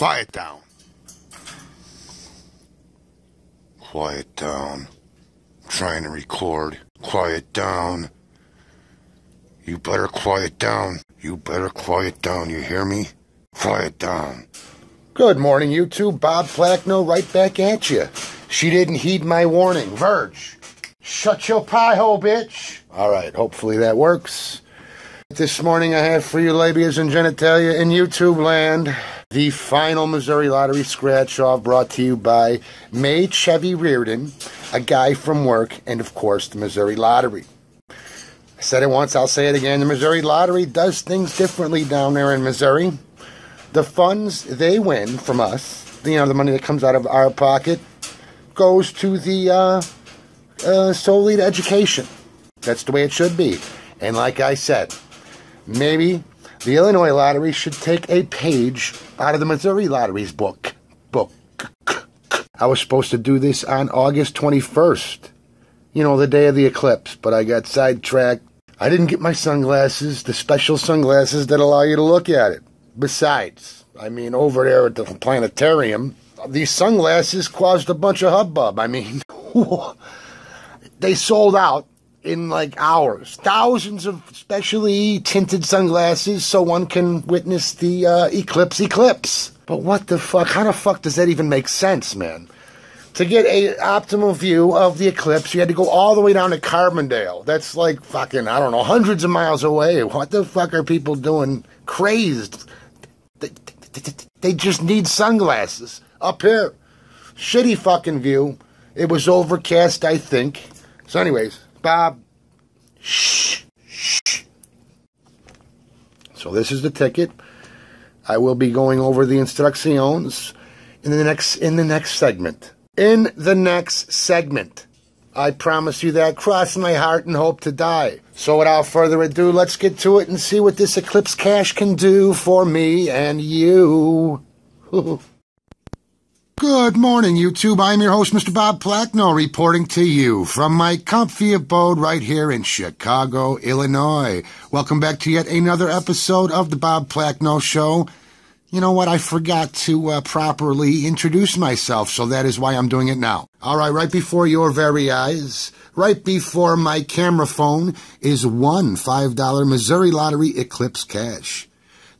Quiet down. Quiet down. I'm trying to record. Quiet down. You better quiet down. You better quiet down. You hear me? Quiet down. Good morning, YouTube. Bob Plachno right back at you. She didn't heed my warning. Verge, shut your pie hole, bitch. All right, hopefully that works. This morning I have for you labias and genitalia in YouTube land the final Missouri Lottery scratch off brought to you by May Chevy Reardon, a guy from work, and of course the Missouri Lottery. I said it once, I'll say it again. The Missouri Lottery does things differently down there in Missouri. The funds they win from us, you know, the money that comes out of our pocket, goes to the uh, uh, solely to education. That's the way it should be. And like I said, maybe the Illinois lottery should take a page out of the Missouri lottery's book. Book. I was supposed to do this on August 21st, you know, the day of the eclipse, but I got sidetracked. I didn't get my sunglasses, the special sunglasses that allow you to look at it. Besides, I mean, over there at the planetarium, these sunglasses caused a bunch of hubbub. I mean, they sold out in like hours. Thousands of specially tinted sunglasses so one can witness the uh, eclipse eclipse. But what the fuck? How the fuck does that even make sense, man? To get a optimal view of the eclipse, you had to go all the way down to Carbondale. That's like fucking, I don't know, hundreds of miles away. What the fuck are people doing? Crazed. They, they, they just need sunglasses. Up here. Shitty fucking view. It was overcast, I think. So, anyways, Bob, shh, shh. So this is the ticket. I will be going over the instructions in the next in the next segment. In the next segment. I promise you that. Cross my heart and hope to die. So without further ado, let's get to it and see what this Eclipse Cash can do for me and you. Good morning, YouTube. I'm your host, Mr. Bob Plachno, reporting to you from my comfy abode right here in Chicago, Illinois. Welcome back to yet another episode of the Bob Plachno Show. You know what? I forgot to uh, properly introduce myself, so that is why I'm doing it now. All right, right before your very eyes, right before my camera phone, is one $5 Missouri Lottery Eclipse Cash.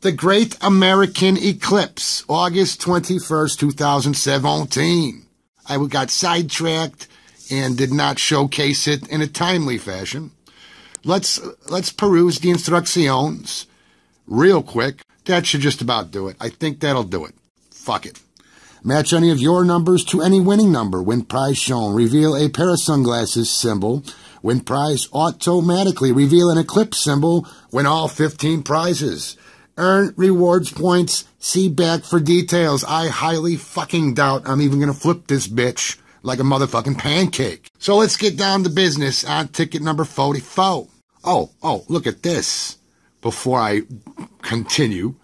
The Great American Eclipse, August 21st, 2017. I got sidetracked and did not showcase it in a timely fashion. Let's, let's peruse the instructions real quick. That should just about do it. I think that'll do it. Fuck it. Match any of your numbers to any winning number. Win prize shown. Reveal a pair of sunglasses symbol. Win prize automatically. Reveal an eclipse symbol. Win all 15 prizes. Earn rewards points. See back for details. I highly fucking doubt I'm even gonna flip this bitch like a motherfucking pancake. So let's get down to business on ticket number 44. Oh, oh, look at this. Before I continue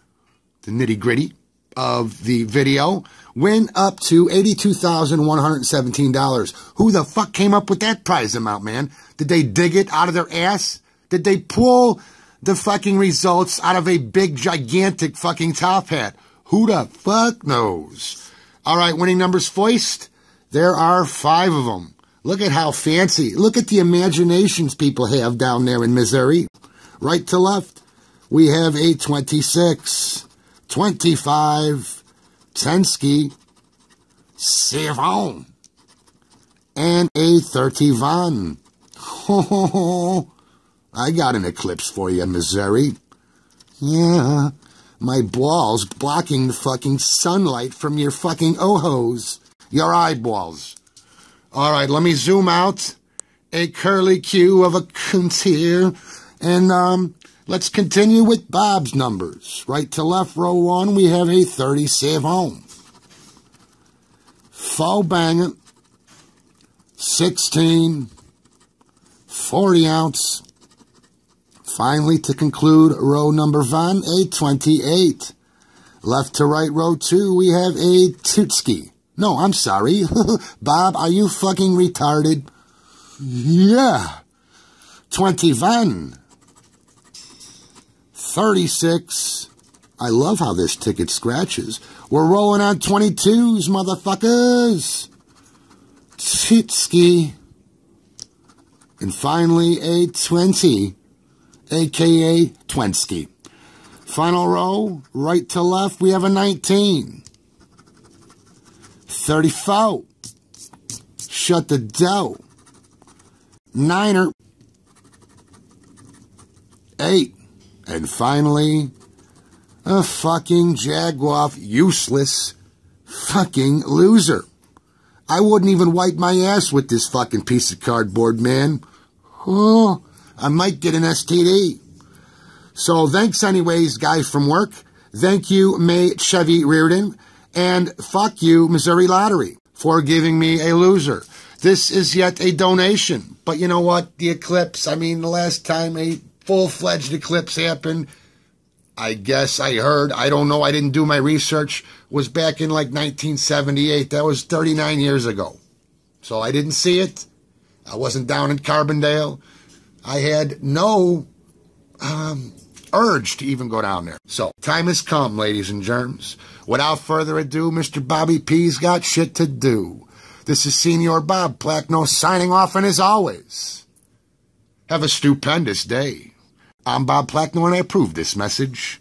the nitty gritty of the video, win up to $82,117. Who the fuck came up with that prize amount, man? Did they dig it out of their ass? Did they pull the fucking results out of a big, gigantic fucking top hat. Who the fuck knows? All right, winning numbers foist. There are five of them. Look at how fancy. Look at the imaginations people have down there in Missouri. Right to left, we have a 26, 25, Tensky, Seven, and a 31. I got an eclipse for you, Missouri. Yeah, my balls blocking the fucking sunlight from your fucking ohos. Your eyeballs. All right, let me zoom out. A curly Q of a coons here. And, um, let's continue with Bob's numbers. Right to left, row one, we have a 37. Full banger. 16. 40 ounce. Finally, to conclude row number one, a 28. Left to right, row two, we have a Tutski. No, I'm sorry. Bob, are you fucking retarded? Yeah. 21. 36. I love how this ticket scratches. We're rolling on 22s, motherfuckers. Titski. And finally, a 20, aka Twensky. Final row, right to left, we have a 19. 34. Shut the dough. Niner. Eight. And finally, a fucking Jaguar useless fucking loser. I wouldn't even wipe my ass with this fucking piece of cardboard, man. Oh, I might get an STD. So thanks anyways, guy from work. Thank you, May Chevy Reardon. And fuck you, Missouri Lottery, for giving me a loser. This is yet a donation. But you know what? The eclipse, I mean, the last time a full-fledged eclipse happened, I guess I heard, I don't know, I didn't do my research, was back in like 1978. That was 39 years ago. So I didn't see it. I wasn't down in Carbondale. I had no um, urge to even go down there. So, time has come, ladies and germs. Without further ado, Mr. Bobby P's got shit to do. This is Senior Bob Plachno signing off, and as always, have a stupendous day. I'm Bob Plachno, and I approve this message.